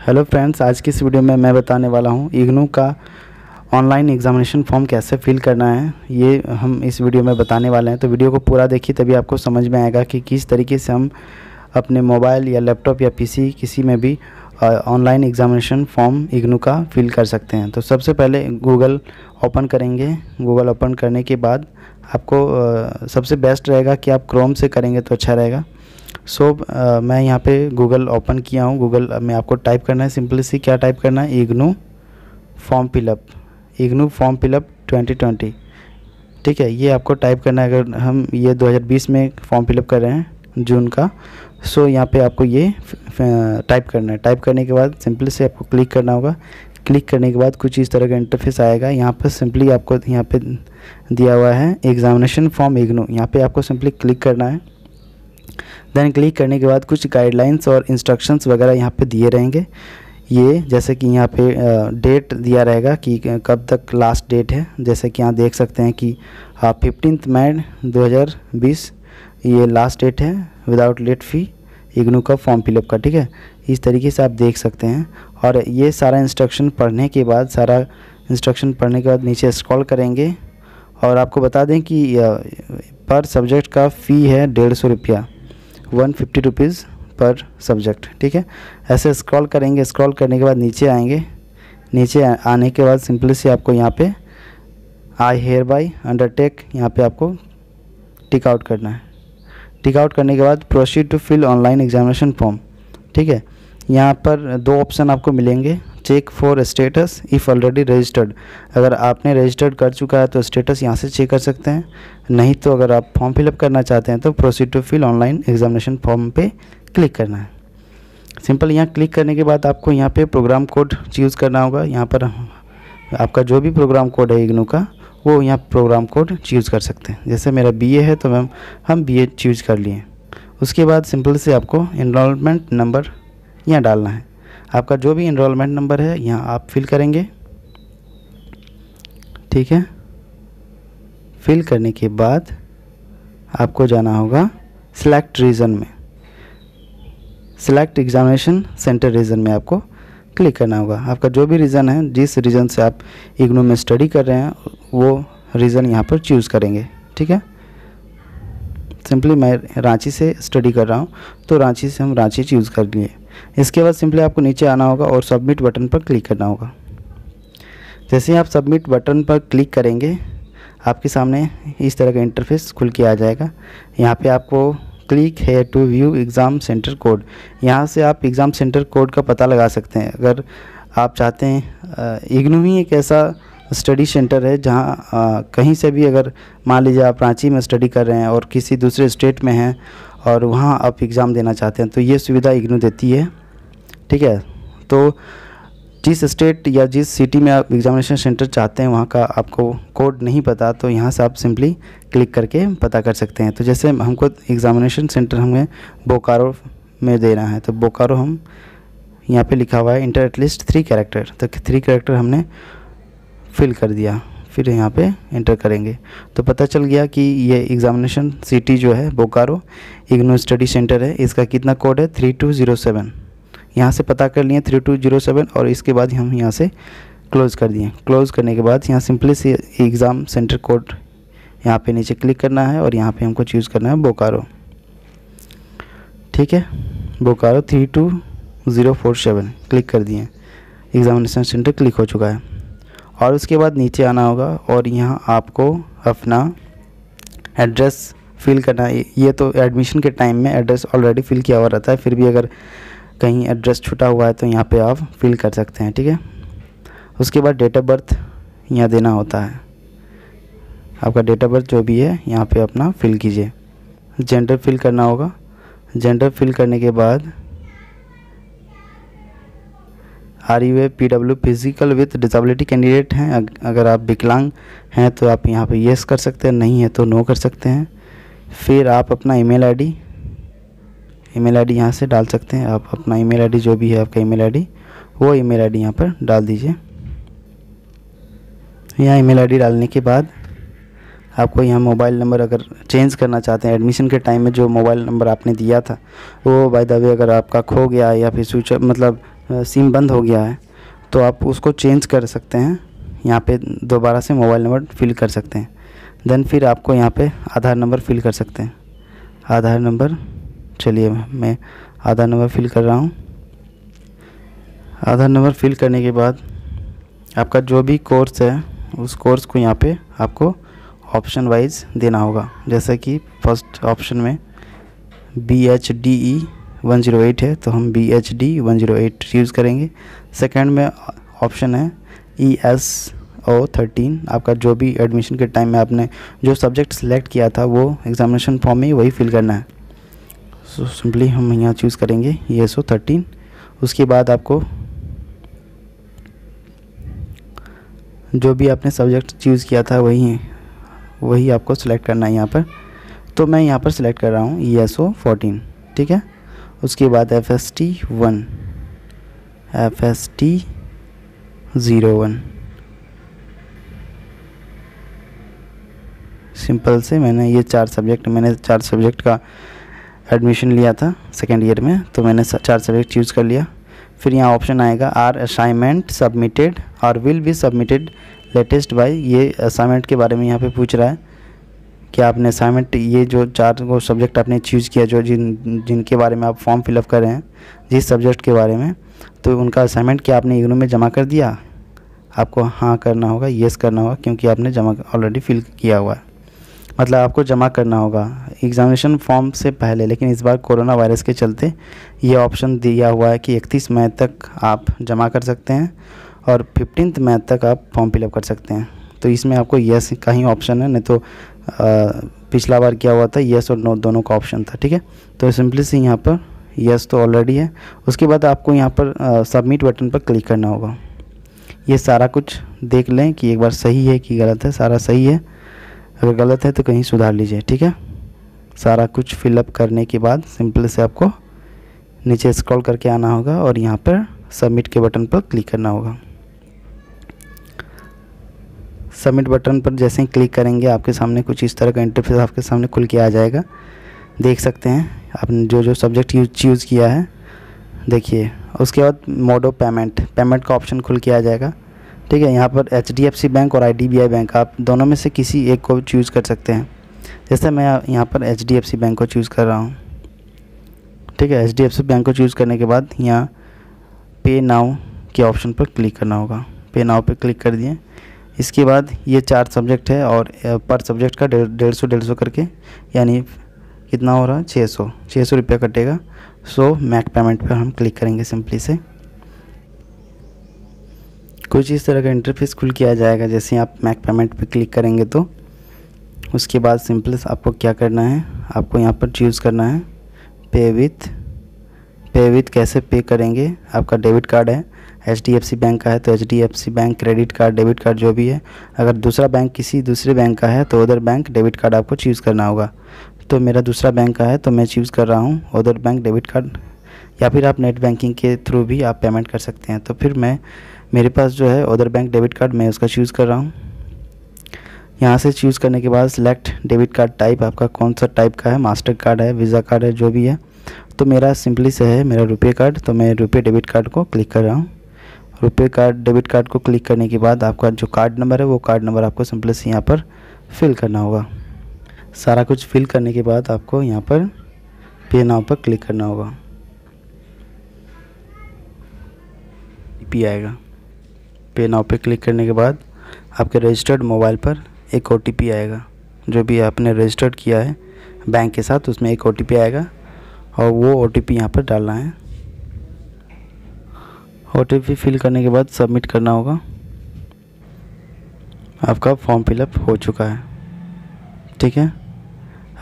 Hello friends आज की इस वीडियो में मैं बताने वाला हूँ इग्नू का ऑनलाइन एग्जामिनेशन फॉर्म कैसे फिल करना है। ये हम इस वीडियो में बताने वाले हैं। तो वीडियो को पूरा देखिए, तभी आपको समझ में आएगा कि किस तरीके से हम अपने मोबाइल या लैपटॉप या पीसी किसी में भी ऑनलाइन एग्जामिनेशन फॉर्म इग्नू का फिल कर सकते हैं। तो सबसे पहले गूगल ओपन करेंगे। गूगल ओपन करने के बाद आपको सबसे बेस्ट रहेगा कि आप क्रोम से करेंगे तो अच्छा रहेगा। सो so, uh, मैं यहाँ पे गूगल ओपन किया हूँ। गूगल में आपको टाइप करना है। सिंपली सी क्या टाइप करना है? IGNOU form fill up IGNOU form fill up 2020 ठीक है ये आपको टाइप करना है। अगर हम ये 2020 में फॉर्म फिलअप कर रहे हैं जून का सो यहाँ पे आपको ये टाइप करना है। टाइप करने के बाद सिंपली से आपको क्लिक करना होगा। क्लिक करने के बाद कुछ इस तरह का इंटरफेस आएगा। यहाँ पर सिंपली आपको यहाँ पे दिया हुआ है एग्जामिनेशन फॉर्म इग्नू यहाँ पे आपको सिंपली क्लिक करना है। देन क्लिक करने के बाद कुछ गाइडलाइंस और इंस्ट्रक्शंस वगैरह यहाँ पे दिए रहेंगे। ये जैसे कि यहाँ पे डेट दिया रहेगा कि कब तक लास्ट डेट है। जैसे कि यहाँ देख सकते हैं कि फिफ्टीन मई 2020 ये लास्ट डेट है विदाउट लेट फ़ी इग्नू का फॉर्म फिलअप का, ठीक है? इस तरीके से आप देख सकते हैं। और ये सारा इंस्ट्रक्शन पढ़ने के बाद, सारा इंस्ट्रक्शन पढ़ने के बाद नीचे स्क्रॉल करेंगे और आपको बता दें कि पर सब्जेक्ट का फ़ी है डेढ़ सौ रुपया। वन फिफ्टी रुपीज़ पर सब्जेक्ट ठीक है? ऐसे स्क्रॉल करेंगे स्क्रॉल करने के बाद नीचे आएँगे। नीचे आने के बाद सिंपली से आपको यहाँ पे आई हेयर बाई अंडरटेक यहाँ पे आपको टिक आउट करना है। टिक आउट करने के बाद proceed to fill online examination form ठीक है? यहाँ पर दो ऑप्शन आपको मिलेंगे। Check for status if already registered अगर आपने रजिस्टर्ड कर चुका है तो स्टेटस यहाँ से चेक कर सकते हैं। नहीं तो अगर आप फॉर्म फिलअप करना चाहते हैं तो proceed to fill online examination form पे क्लिक करना है। सिंपल यहाँ क्लिक करने के बाद आपको यहाँ पे प्रोग्राम कोड चूज़ करना होगा। यहाँ पर आपका जो भी प्रोग्राम कोड है इग्नू का, वो यहाँ प्रोग्राम कोड चूज़ कर सकते हैं। जैसे मेरा बीए है तो मैम, हम बीए चूज़ कर लिए उसके बाद सिंपल से आपको इनरोलमेंट नंबर यहाँ डालना है। आपका जो भी इनरोलमेंट नंबर है, यहाँ आप फिल करेंगे। ठीक है? फिल करने के बाद आपको जाना होगा सिलेक्ट रीज़न में। सिलेक्ट एग्जामिनेशन सेंटर रीज़न में आपको क्लिक करना होगा। आपका जो भी रीज़न है, जिस रीज़न से आप इग्नू में स्टडी कर रहे हैं, वो रीज़न यहाँ पर चूज़ करेंगे। ठीक है? सिंपली मैं रांची से स्टडी कर रहा हूँ तो रांची से हम रांची चूज़ कर लिए। इसके बाद सिंपली आपको नीचे आना होगा और सबमिट बटन पर क्लिक करना होगा। जैसे ही आप सबमिट बटन पर क्लिक करेंगे, आपके सामने इस तरह का इंटरफेस खुल के आ जाएगा। यहाँ पे आपको click here to view exam centre code यहाँ से आप एग्ज़ाम सेंटर कोड का पता लगा सकते हैं। अगर आप चाहते हैं इग्नू ही एक ऐसा स्टडी सेंटर है जहाँ कहीं से भी अगर मान लीजिए आप रांची में स्टडी कर रहे हैं और किसी दूसरे स्टेट में हैं और वहाँ आप एग्ज़ाम देना चाहते हैं तो ये सुविधा इग्नू देती है। ठीक है? तो जिस स्टेट या जिस सिटी में आप एग्जामिनेशन सेंटर चाहते हैं, वहाँ का आपको कोड नहीं पता तो यहाँ से आप सिंपली क्लिक करके पता कर सकते हैं। तो जैसे हमको एग्ज़ामिनेशन सेंटर हमें बोकारो में देना है तो बोकारो हम यहाँ पे लिखा हुआ है, enter at least three character. तो थ्री कैरेक्टर हमने फिल कर दिया, फिर यहाँ पे एंटर करेंगे। तो पता चल गया कि ये एग्ज़ामिनेशन सिटी जो है बोकारो इग्नो स्टडी सेंटर है। इसका कितना कोड है? थ्री टू ज़ीरो सेवन यहाँ से पता कर लिए थ्री टू ज़ीरो सेवन और इसके बाद हम यहाँ से क्लोज़ कर दिए। क्लोज़ करने के बाद यहाँ सिंपली से एग्ज़ाम सेंटर कोड यहाँ पे नीचे क्लिक करना है और यहाँ पे हमको चूज़ करना है बोकारो ठीक है? Bokaro three two zero four seven click कर दिए। एग्ज़ामिनेशन सेंटर क्लिक हो चुका है। और उसके बाद नीचे आना होगा और यहाँ आपको अपना एड्रेस फिल करना ये तो एडमिशन के टाइम में एड्रेस ऑलरेडी फिल किया हुआ रहता है। फिर भी अगर कहीं एड्रेस छुटा हुआ है तो यहाँ पे आप फिल कर सकते हैं, ठीक है? उसके बाद डेट ऑफ़ बर्थ यहाँ देना होता है। आपका डेट ऑफ़ बर्थ जो भी है, यहाँ पे अपना फिल कीजिए। जेंडर फिल करना होगा। जेंडर फिल करने के बाद are you a, P W, physical with disability candidate हैं। अगर आप विकलांग हैं तो आप यहाँ पे येस कर सकते हैं, नहीं है तो नो कर सकते हैं। फिर आप अपना ईमेल आईडी ईमेल आईडी यहाँ से डाल सकते हैं। आप अपना ईमेल आईडी, जो भी है आपका ईमेल आईडी, वो ईमेल आईडी यहाँ पर डाल दीजिए। यहाँ ईमेल आईडी डालने के बाद आपको यहाँ मोबाइल नंबर अगर चेंज करना चाहते हैं, एडमिशन के टाइम में जो मोबाइल नंबर आपने दिया था, वो बाय द वे अगर आपका खो गया या फिर स्विच मतलब सिम बंद हो गया है तो आप उसको चेंज कर सकते हैं। यहाँ पे दोबारा से मोबाइल नंबर फिल कर सकते हैं। देन फिर आपको यहाँ पे आधार नंबर फिल कर सकते हैं। आधार नंबर, चलिए मैं आधार नंबर फिल कर रहा हूँ। आधार नंबर फिल करने के बाद आपका जो भी कोर्स है, उस कोर्स को यहाँ पे आपको ऑप्शन वाइज देना होगा। जैसे कि फ़र्स्ट ऑप्शन में B H D E one zero eight है तो हम B H D one zero eight use करेंगे। सेकेंड में ऑप्शन है ई एस ओ थर्टीन आपका जो भी एडमिशन के टाइम में आपने जो सब्जेक्ट सेलेक्ट किया था वो एग्ज़ामिनेशन फॉर्म में वही फिल करना है। सो so, सिंपली हम यहाँ चूज़ करेंगे ई एस ओ थर्टीन उसके बाद आपको जो भी आपने सब्जेक्ट चूज़ किया था वही वही आपको सिलेक्ट करना है यहाँ पर। तो मैं यहाँ पर सिलेक्ट कर रहा हूँ ई एस ओ फोर्टीन ठीक है? उसके बाद F S T one F S T zero one simple से मैंने ये चार सब्जेक्ट मैंने चार सब्जेक्ट का एडमिशन लिया था सेकेंड ईयर में तो मैंने चार सब्जेक्ट चूज़ कर लिया। फिर यहाँ ऑप्शन आएगा आर असाइनमेंट सबमिटेड और will be submitted latest by ये असाइनमेंट के बारे में यहाँ पे पूछ रहा है। कि आपने असाइनमेंट ये जो चार वो सब्जेक्ट आपने चूज़ किया, जो जिन, जिनके बारे में आप फॉर्म फिलअप कर रहे हैं, जिस सब्जेक्ट के बारे में तो उनका असाइनमेंट क्या आपने इग्नू में जमा कर दिया? आपको हाँ करना होगा येस करना होगा, क्योंकि आपने जमा ऑलरेडी फिल किया हुआ है। मतलब आपको जमा करना होगा। एग्ज़ामिनेशन फॉर्म से पहले, लेकिन इस बार कोरोना वायरस के चलते ये ऑप्शन दिया हुआ है कि 31 मई तक आप जमा कर सकते हैं और फिफ्टीन मई तक आप फॉर्म फिलअप कर सकते हैं। तो इसमें आपको येस का ही ऑप्शन है, नहीं तो पिछला बार क्या हुआ था? येस और नो दोनों का ऑप्शन था, ठीक है? तो सिंपली से यहाँ पर येस तो ऑलरेडी है। उसके बाद आपको यहाँ पर सबमिट बटन पर क्लिक करना होगा। ये सारा कुछ देख लें कि एक बार सही है कि गलत है। सारा सही है। अगर गलत है तो कहीं सुधार लीजिए, ठीक है? सारा कुछ फिलअप करने के बाद सिंपल से आपको नीचे स्क्रॉल करके आना होगा और यहाँ पर सबमिट के बटन पर क्लिक करना होगा। सबमिट बटन पर जैसे ही क्लिक करेंगे, आपके सामने कुछ इस तरह का इंटरफेस आपके सामने खुल के आ जाएगा। देख सकते हैं, आपने जो जो सब्जेक्ट यूज़ चूज़ किया है, देखिए। उसके बाद मोड ऑफ़ पेमेंट पेमेंट का ऑप्शन खुल के आ जाएगा। ठीक है, यहाँ पर HDFC बैंक और आईडीबीआई बैंक आप दोनों में से किसी एक को चूज़ कर सकते हैं। जैसे मैं यहाँ पर HDFC बैंक को चूज़ कर रहा हूँ। ठीक है HDFC बैंक को चूज़ करने के बाद यहाँ पे नाव के ऑप्शन पर क्लिक करना होगा। पे नाव पर क्लिक कर दिए। इसके बाद ये चार सब्जेक्ट है और पर सब्जेक्ट का डेढ़ सौ डेढ़ सौ करके, यानी कितना हो रहा है? छः सौ। छः सौ रुपया कटेगा। सो मैक पेमेंट पर हम क्लिक करेंगे सिंपली से। कुछ इस तरह का इंटरफेस खुल किया जाएगा, जैसे आप मैक पेमेंट पे क्लिक करेंगे तो। उसके बाद सिंपल आपको क्या करना है? आपको यहाँ पर चूज़ करना है। पे विथ पे विथ कैसे पे करेंगे? आपका डेबिट कार्ड है। सी बैंक का है तो सी bank credit card debit card जो भी है, अगर दूसरा बैंक किसी दूसरे बैंक का है तो उधर बैंक डेबिट कार्ड आपको चूज़ करना होगा। तो मेरा दूसरा बैंक का है तो मैं चूज़ कर रहा हूँ उधर बैंक डेबिट कार्ड या फिर आप नेट बैंकिंग के थ्रू भी आप पेमेंट कर सकते हैं। तो फिर मैं, मेरे पास जो है उधर बैंक डेबिट कार्ड मैं उसका चूज़ कर रहा हूँ। यहाँ से चूज़ करने के बाद सिलेक्ट डेबिट कार्ड टाइप आपका कौन सा टाइप का है मास्टर कार्ड है वीज़ा कार्ड है, जो भी है। तो मेरा सिंपली से है, मेरा रुपये कार्ड तो मैं रुपये डेबिट कार्ड को क्लिक कर रहा हूँ। रुपये कार्ड, डेबिट कार्ड को क्लिक करने के बाद आपका जो कार्ड नंबर है, वो कार्ड नंबर आपको सिंपली से यहाँ पर फिल करना होगा। सारा कुछ फिल करने के बाद आपको यहाँ पर पे नाव पर क्लिक करना होगा। पी आएगा। पे नाव पे क्लिक करने के बाद आपके रजिस्टर्ड मोबाइल पर एक ओटीपी आएगा। जो भी आपने रजिस्टर्ड किया है बैंक के साथ उसमें एक ओटीपी आएगा और वो ओ टी यहाँ पर डालना है। OTP फिल करने के बाद सबमिट करना होगा। आपका फॉर्म फिलअप हो चुका है। ठीक है?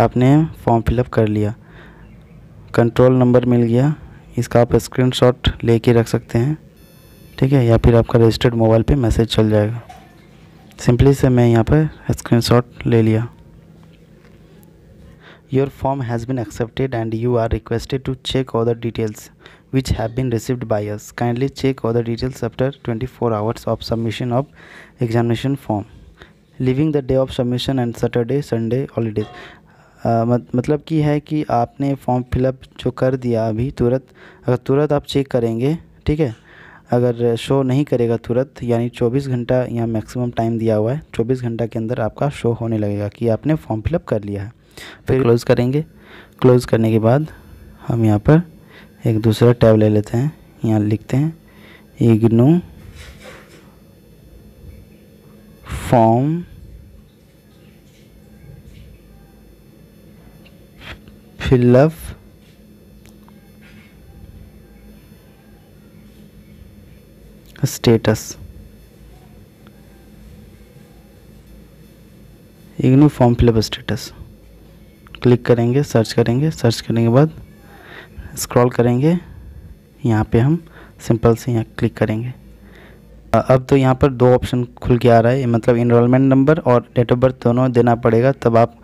आपने फॉर्म फिलअप कर लिया। कंट्रोल नंबर मिल गया। इसका आप स्क्रीनशॉट लेके रख सकते हैं। ठीक है? या फिर आपका रजिस्टर्ड मोबाइल पे मैसेज चल जाएगा। सिंपली से मैं यहाँ पर स्क्रीनशॉट ले लिया। Your form has been accepted and you are requested to check all the details which have been received by us kindly check all the details after twenty four hours of submission of examination form leaving the day of submission and Saturday Sunday holidays मतलब कि है कि आपने form fill up जो कर दिया अभी तुरंत अगर तुरंत आप चेक करेंगे ठीक है? अगर शो नहीं करेगा तुरंत यानी 24 घंटा यहाँ मैक्सिमम टाइम दिया हुआ है 24 घंटा के अंदर आपका शो होने लगेगा कि आपने फॉर्म फिलअप कर लिया है। फिर क्लोज़ करेंगे। क्लोज़ करने के बाद हम यहाँ पर एक दूसरा टैब ले लेते हैं, यहाँ लिखते हैं, IGNOU form fill up status. IGNOU form fill up status. Click करेंगे, सर्च करेंगे, सर्च करने के बाद स्क्रॉल करेंगे, यहाँ पे हम सिंपल से यहाँ क्लिक करेंगे। अब तो यहाँ पर दो ऑप्शन खुल के आ रहा है मतलब इनरोलमेंट नंबर और डेट ऑफ़ बर्थ दोनों देना पड़ेगा, तब आप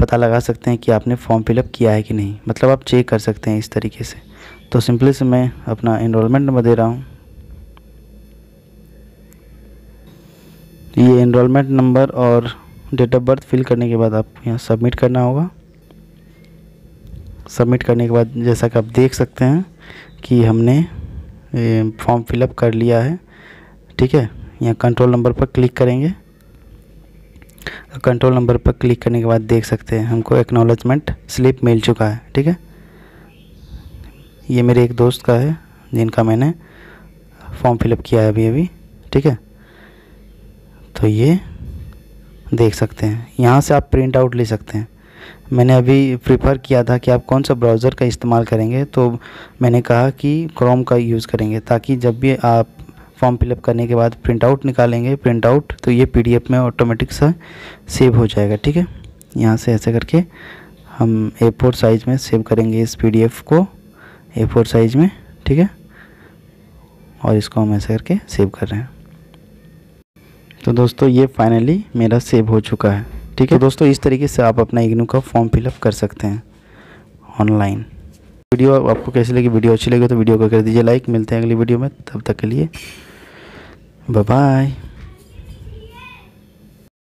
पता लगा सकते हैं कि आपने फॉर्म फिलअप किया है कि नहीं। मतलब आप चेक कर सकते हैं इस तरीके से। तो सिंपली से मैं अपना इनरोलमेंट नंबर दे रहा हूँ। ये इनरोलमेंट नंबर और डेट ऑफ़ बर्थ फिल करने के बाद आप यहाँ सबमिट करना होगा। सबमिट करने के बाद जैसा कि आप देख सकते हैं कि हमने फॉर्म फिलअप कर लिया है। ठीक है? यहाँ कंट्रोल नंबर पर क्लिक करेंगे। कंट्रोल नंबर पर क्लिक करने के बाद देख सकते हैं, हमको एक्नॉलेजमेंट स्लिप मिल चुका है। ठीक है? ये मेरे एक दोस्त का है, जिनका मैंने फॉर्म फिलअप किया है अभी अभी। ठीक है? तो ये देख सकते हैं। यहाँ से आप प्रिंट आउट ले सकते हैं। मैंने अभी प्रिफर किया था कि आप कौन सा ब्राउज़र का इस्तेमाल करेंगे तो मैंने कहा कि क्रोम का यूज़ करेंगे, ताकि जब भी आप फॉर्म फिलअप करने के बाद प्रिंट आउट निकालेंगे प्रिंट आउट तो ये पीडीएफ में ऑटोमेटिक सा सेव हो जाएगा, ठीक है? यहाँ से ऐसे करके हम ए फोर साइज़ में सेव करेंगे इस पीडीएफ को ए फोर साइज़ में, ठीक है? और इसको हम ऐसे करके सेव कर रहे हैं। तो दोस्तों, ये फाइनली मेरा सेव हो चुका है। ठीक है? तो दोस्तों, इस तरीके से आप अपना इग्नू का फॉर्म फिलअप कर सकते हैं ऑनलाइन वीडियो, आपको कैसी लगी वीडियो? अच्छी लगी तो वीडियो को कर दीजिए लाइक मिलते हैं अगली वीडियो में। तब तक के लिए बाय